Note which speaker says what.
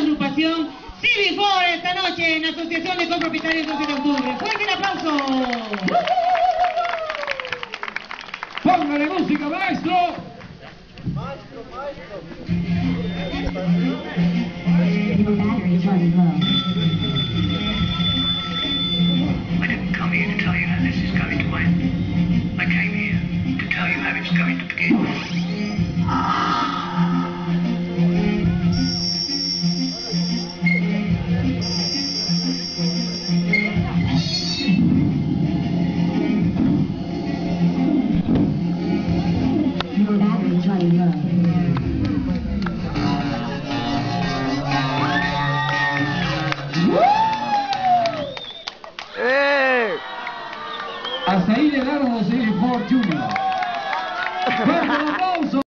Speaker 1: agrupación esta noche en Asociación de Copropietarios 12 de Octubre. ¡Fuerte el aplauso!
Speaker 2: ¡Póngale música, maestro! Maestro, maestro.
Speaker 3: I didn't come here to tell you how this is going to end. I came here to tell you how it's to begin.
Speaker 2: Hasta ahí llegaron los City Four Juniors.